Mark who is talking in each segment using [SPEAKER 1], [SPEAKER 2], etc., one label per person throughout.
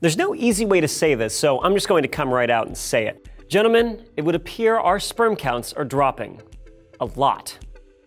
[SPEAKER 1] There's no easy way to say this, so I'm just going to come right out and say it. Gentlemen, it would appear our sperm counts are dropping. A lot.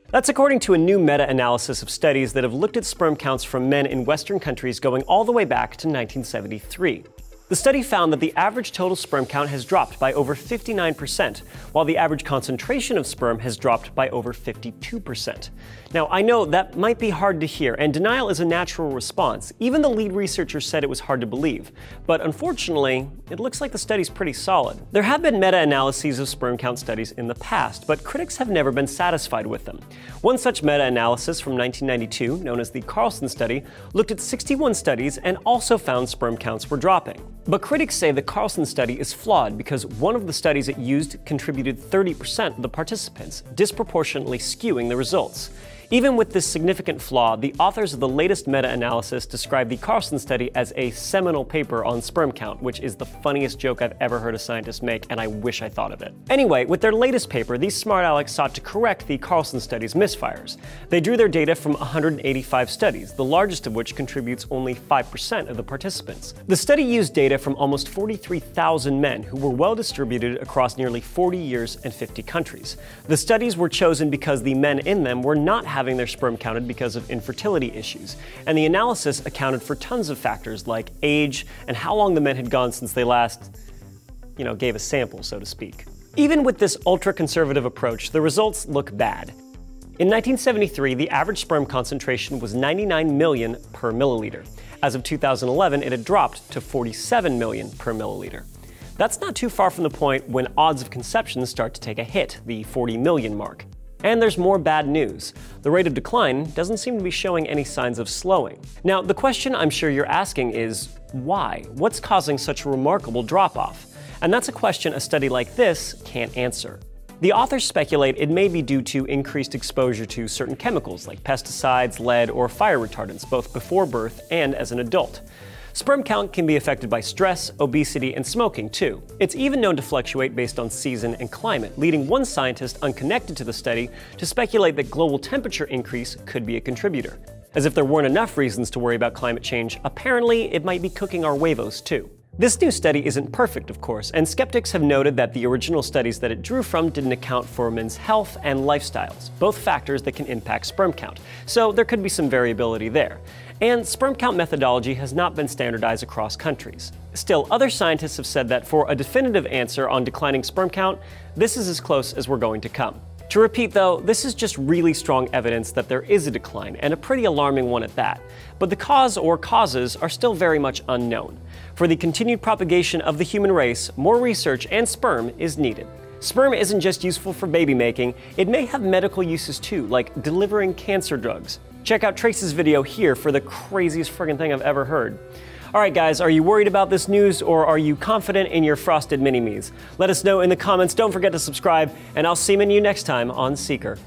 [SPEAKER 1] That's according to a new meta analysis of studies that have looked at sperm counts from men in Western countries going all the way back to 1973. The study found that the average total sperm count has dropped by over 59%, while the average concentration of sperm has dropped by over 52%. Now, I know that might be hard to hear, and denial is a natural response. Even the lead researcher said it was hard to believe. But unfortunately, it looks like the study's pretty solid. There have been meta analyses of sperm count studies in the past, but critics have never been satisfied with them. One such meta analysis from 1992, known as the Carlsen study, looked at 61 studies and also found sperm counts were dropping. But critics say the Carlsen study is flawed because one of the studies it used contributed 30% of the participants, disproportionately skewing the results. Even with this significant flaw, the authors of the latest meta-analysis describe the Carlsen study as a seminal paper on sperm count, which is the funniest joke I've ever heard a scientist make, and I wish I thought of it. Anyway, with their latest paper, these smart alecks sought to correct the Carlsen study's misfires. They drew their data from 185 studies, the largest of which contributes only 5% of the participants. The study used data from almost 43,000 men who were well distributed across nearly 40 years and 50 countries. The studies were chosen because the men in them were not having having their sperm counted because of infertility issues. And the analysis accounted for tons of factors like age and how long the men had gone since they last, you know, gave a sample, so to speak. Even with this ultra conservative approach, the results look bad. In 1973, the average sperm concentration was 99 million per milliliter. As of 2011, it had dropped to 47 million per milliliter. That's not too far from the point when odds of conception start to take a hit, the 40 million mark. And there's more bad news. The rate of decline doesn't seem to be showing any signs of slowing. Now, the question I'm sure you're asking is why? What's causing such a remarkable drop off? And that's a question a study like this can't answer. The authors speculate it may be due to increased exposure to certain chemicals like pesticides, lead, or fire retardants, both before birth and as an adult. Sperm count can be affected by stress, obesity, and smoking, too. It's even known to fluctuate based on season and climate, leading one scientist unconnected to the study to speculate that global temperature increase could be a contributor. As if there weren't enough reasons to worry about climate change, apparently it might be cooking our huevos, too. This new study isn't perfect, of course, and skeptics have noted that the original studies that it drew from didn't account for men's health and lifestyles, both factors that can impact sperm count, so there could be some variability there and sperm count methodology has not been standardized across countries. Still, other scientists have said that for a definitive answer on declining sperm count, this is as close as we're going to come. To repeat though, this is just really strong evidence that there is a decline, and a pretty alarming one at that. But the cause or causes are still very much unknown. For the continued propagation of the human race, more research and sperm is needed. Sperm isn't just useful for baby making, it may have medical uses too, like delivering cancer drugs. Check out Trace's video here for the craziest friggin' thing I've ever heard. Alright guys, are you worried about this news or are you confident in your frosted mini-me's? Let us know in the comments, don't forget to subscribe, and I'll see you next time on Seeker.